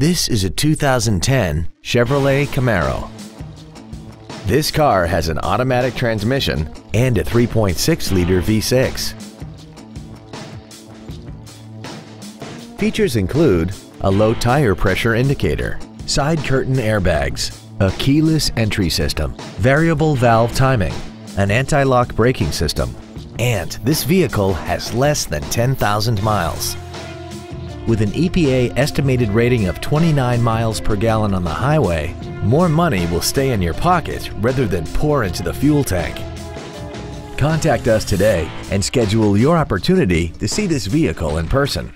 This is a 2010 Chevrolet Camaro. This car has an automatic transmission and a 3.6-liter V6. Features include a low tire pressure indicator, side curtain airbags, a keyless entry system, variable valve timing, an anti-lock braking system, and this vehicle has less than 10,000 miles. With an EPA estimated rating of 29 miles per gallon on the highway, more money will stay in your pocket rather than pour into the fuel tank. Contact us today and schedule your opportunity to see this vehicle in person.